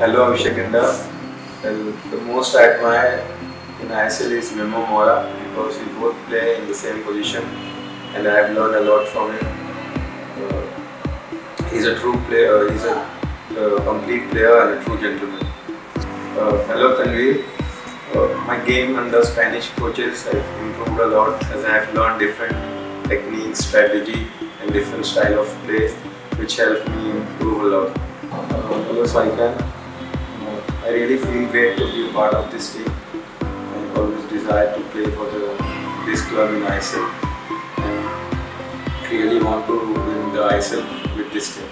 Hello, Abhishek Inda. Well, the most I admire in ISL is Memo Moura because we both play in the same position and I have learned a lot from him. Uh, he's a true player, he's a uh, complete player and a true gentleman. Uh, hello, Tanveer. Uh, my game under Spanish coaches has improved a lot as I have learned different techniques, strategy different style of play which helped me improve a lot. Uh, hello, Saikan. Uh, I really feel great to be a part of this team. I always desire to play for the, this club in ISL. And I really want to win the ISL with this team.